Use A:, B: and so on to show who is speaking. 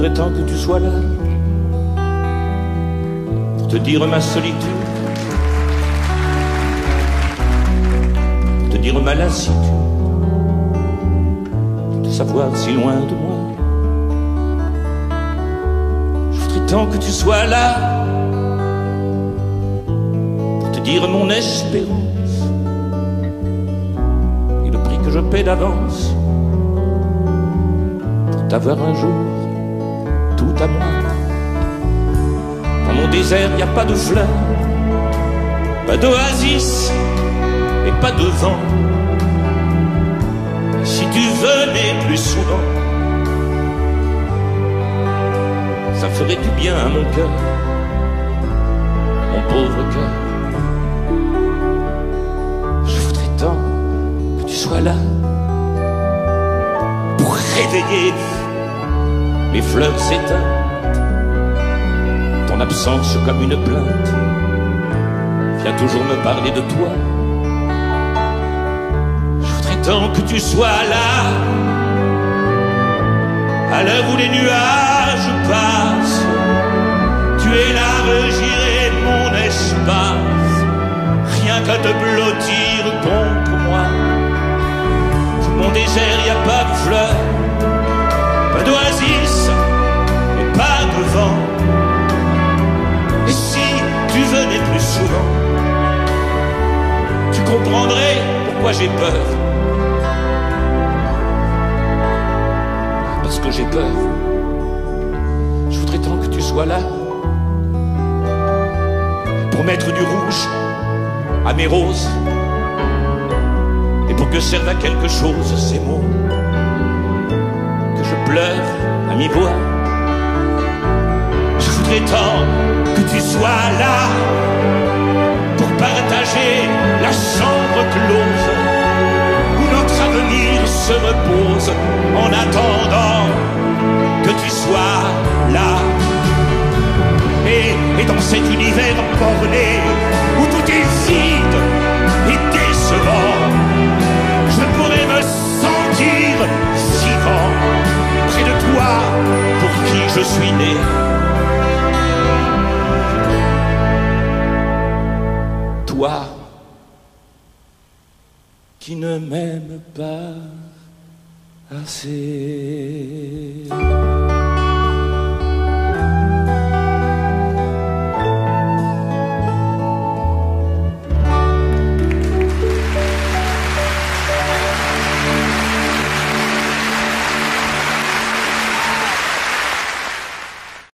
A: voudrais tant que tu sois là pour te dire ma solitude, pour te dire ma lassitude, de savoir si loin de moi. Je voudrais tant que tu sois là pour te dire mon espérance et le prix que je paie d'avance pour t'avoir un jour Dans mon désert, y a pas de fleurs, pas d'oasis et pas de vent. Si tu venais plus souvent, ça ferait du bien à mon cœur, mon pauvre cœur. Je voudrais tant que tu sois là pour réveiller les fleurs s'éteintent. Ton absence comme une plainte vient toujours me parler de toi. Je voudrais tant que tu sois là, à l'heure où les nuages passent. Tu élargirais mon espace, rien qu'à te blottir tu venais plus souvent, tu comprendrais pourquoi j'ai peur. Parce que j'ai peur. Je voudrais tant que tu sois là pour mettre du rouge à mes roses et pour que servent à quelque chose ces mots je pleure à mi-voix. Je voudrais tant que tu sois là pour partager la chambre close où notre avenir se repose en attendant que tu sois là. Et, dans cet univers borné où tout est vide et décevant, je pourrais me sentir vivant près de toi pour qui je suis né. Qui ne m'aime pas assez.